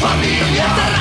familia.